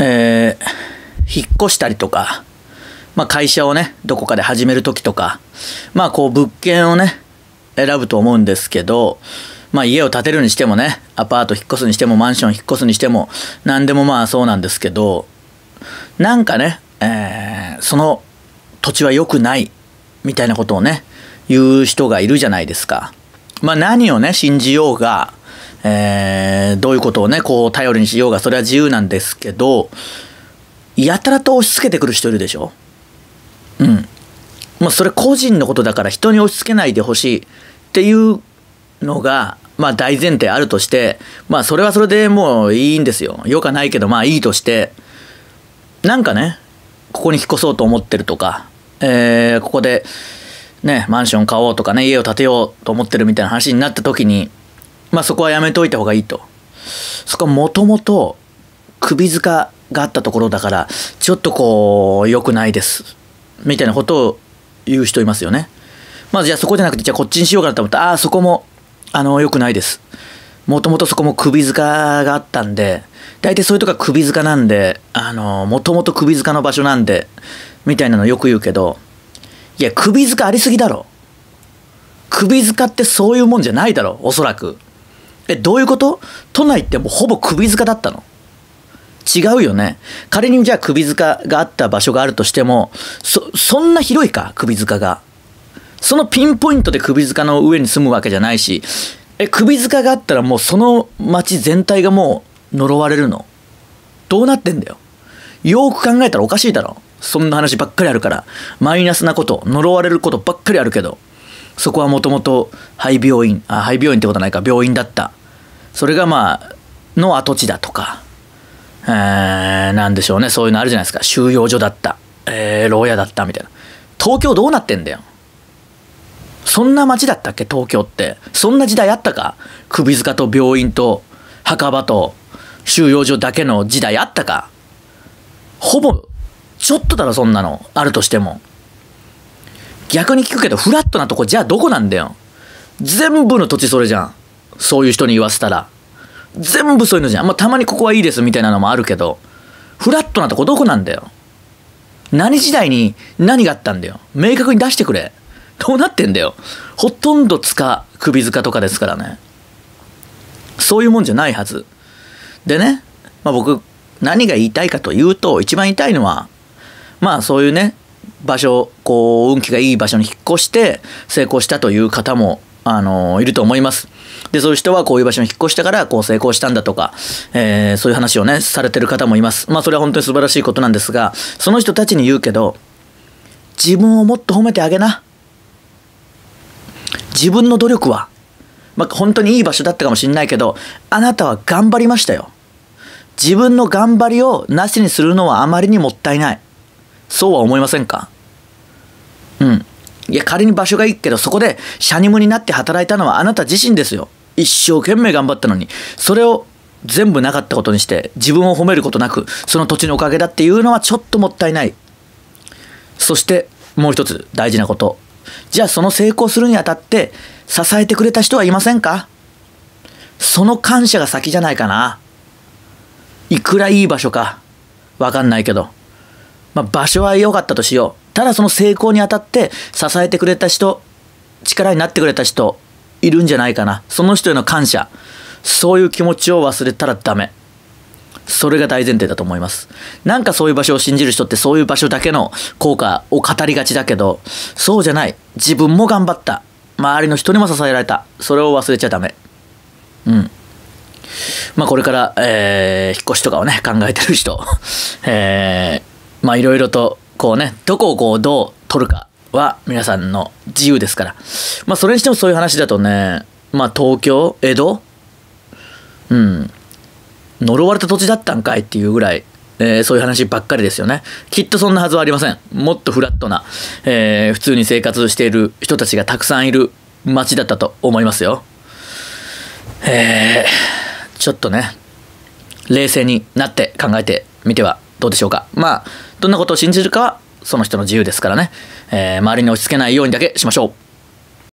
えー、引っ越したりとか、まあ、会社をね、どこかで始めるときとか、まあ、こう、物件をね、選ぶと思うんですけど、まあ、家を建てるにしてもね、アパート引っ越すにしても、マンション引っ越すにしても、何でもまあそうなんですけど、なんかね、えー、その土地は良くないみたいなことをね、言う人がいるじゃないですか。まあ何をね、信じようが、えー、どういうことをね、こう頼りにしようが、それは自由なんですけど、やたらと押し付けてくる人いるでしょ？うん。まあそれ個人のことだから人に押し付けないでほしいっていうのが、まあ大前提あるとして、まあそれはそれでもういいんですよ。よかないけど、まあいいとして、なんかね、ここに引っ越そうと思ってるとか、えー、ここで、ね、マンション買おうとかね、家を建てようと思ってるみたいな話になった時に、まあそこはやめといた方がいいと。そこはもともと首塚があったところだから、ちょっとこう、良くないです。みたいなことを言う人いますよね。まずじゃあそこじゃなくて、じゃあこっちにしようかなと思ったら、ああ、そこも、あの、良くないです。もともとそこも首塚があったんで、大体そういうとこは首塚なんで、あの、もともと首塚の場所なんで、みたいなのよく言うけど、いや、首塚ありすぎだろ。首塚ってそういうもんじゃないだろ、おそらく。え、どういうこと？都内ってもうほぼ首塚だったの違うよね。仮にじゃあ首塚があった場所があるとしても、そ、そんな広いか？首塚が。そのピンポイントで首塚の上に住むわけじゃないし、え、首塚があったらもうその町全体がもう呪われるの？どうなってんだよ。よく考えたらおかしいだろ。そんな話ばっかりあるから。マイナスなこと、呪われることばっかりあるけど、そこはもともと廃病院、あ、廃病院ってことないか、病院だった。それがまあ、の跡地だとか、えー、なんでしょうね、そういうのあるじゃないですか。収容所だった。えー、牢屋だったみたいな。東京どうなってんだよ。そんな街だったっけ？東京って。そんな時代あったか？首塚と病院と墓場と収容所だけの時代あったか？ほぼ、ちょっとだろ、そんなの。あるとしても。逆に聞くけど、フラットなとこ、じゃあどこなんだよ。全部の土地それじゃん。そういう人に言わせたら。全部そういうのじゃん。まあ、たまにここはいいですみたいなのもあるけど、フラットなとこどこなんだよ。何時代に何があったんだよ。明確に出してくれ。どうなってんだよ。ほとんど塚、首塚とかですからね。そういうもんじゃないはず。でね、まあ、僕、何が言いたいかというと、一番言いたいのは、まあそういうね、場所、こう、運気がいい場所に引っ越して成功したという方も、あのいると思います。で、そういう人はこういう場所に引っ越したからこう成功したんだとか、えー、そういう話をね、されてる方もいます。まあそれは本当に素晴らしいことなんですが、その人たちに言うけど、自分をもっと褒めてあげな。自分の努力は、まあ本当にいい場所だったかもしんないけど、あなたは頑張りましたよ。自分の頑張りをなしにするのはあまりにもったいない。そうは思いませんか？うん。いや、仮に場所がいいけど、そこでシャニムになって働いたのはあなた自身ですよ。一生懸命頑張ったのに。それを全部なかったことにして、自分を褒めることなく、その土地のおかげだっていうのはちょっともったいない。そして、もう一つ大事なこと。じゃあその成功するにあたって、支えてくれた人はいませんか？その感謝が先じゃないかな。いくらいい場所か、わかんないけど。まあ、場所は良かったとしよう。ただその成功にあたって支えてくれた人、力になってくれた人、いるんじゃないかな。その人への感謝。そういう気持ちを忘れたらダメ。それが大前提だと思います。なんかそういう場所を信じる人ってそういう場所だけの効果を語りがちだけど、そうじゃない。自分も頑張った。周りの人にも支えられた。それを忘れちゃダメ。うん。まあこれから、えー、引っ越しとかをね、考えてる人。えー、まあいろいろとこうねどこをこうどう取るかは皆さんの自由ですから。まあそれにしてもそういう話だとねまあ東京江戸？うん。呪われた土地だったんかいっていうぐらい、えー、そういう話ばっかりですよね。きっとそんなはずはありません。もっとフラットな、えー、普通に生活している人たちがたくさんいる街だったと思いますよ。えー、ちょっとね冷静になって考えてみてはどうでしょうか。まあどんなことを信じるかはその人の自由ですからね、えー、周りに押し付けないようにだけしましょう。